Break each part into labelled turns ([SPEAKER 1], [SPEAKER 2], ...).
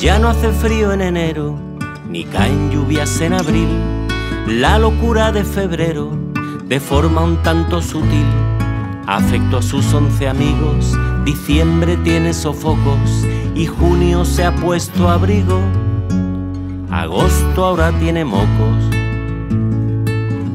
[SPEAKER 1] Ya no hace frío en enero, ni caen lluvias en abril. La locura de febrero, de forma un tanto sutil, afectó a sus once amigos. Diciembre tiene sofocos y junio se ha puesto abrigo. Agosto ahora tiene mocos.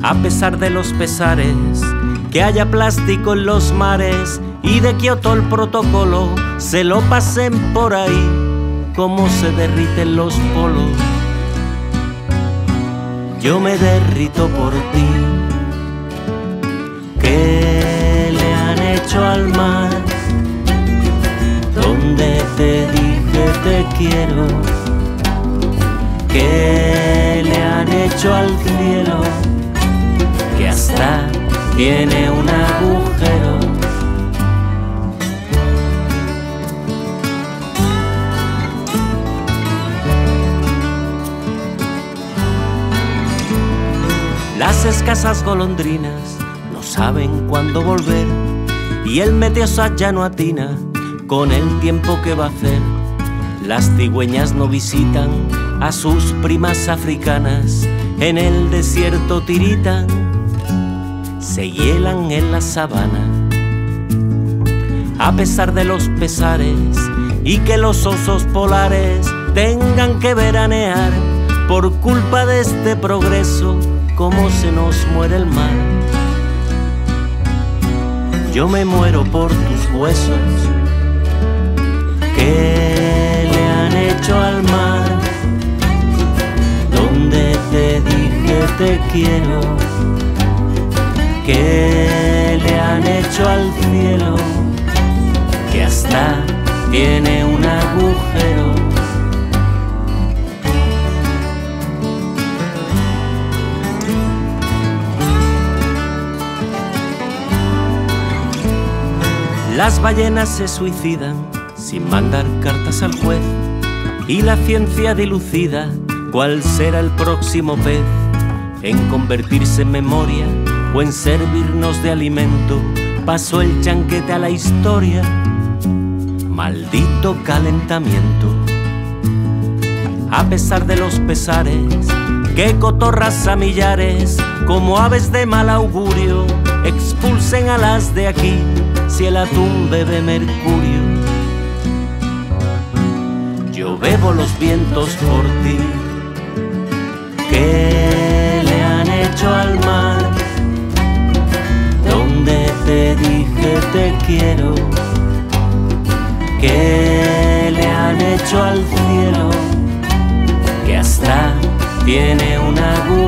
[SPEAKER 1] A pesar de los pesares, que haya plástico en los mares y de Kioto el protocolo se lo pasen por ahí como se derriten los polos. Yo me derrito por ti. ¿Qué le han hecho al mar? Donde te dije te quiero. ¿Qué le han hecho al cielo? Que hasta tiene un Las escasas golondrinas no saben cuándo volver y el meteosat ya no atina con el tiempo que va a hacer. Las cigüeñas no visitan a sus primas africanas, en el desierto tiritan se hielan en la sabana. A pesar de los pesares y que los osos polares tengan que veranear por culpa de este progreso, como se nos muere el mar. Yo me muero por tus huesos que le han hecho al mar, donde te dije te quiero que le han hecho al cielo, que hasta tiene Las ballenas se suicidan sin mandar cartas al juez y la ciencia dilucida cuál será el próximo pez en convertirse en memoria o en servirnos de alimento, pasó el chanquete a la historia. Maldito calentamiento. A pesar de los pesares, que cotorras a millares, como aves de mal augurio, expulsen a las de aquí si el atún bebe mercurio. Yo bebo los vientos por ti. ¿Qué le han hecho al mar? te dije te quiero, que le han hecho al cielo, que hasta tiene un agujero.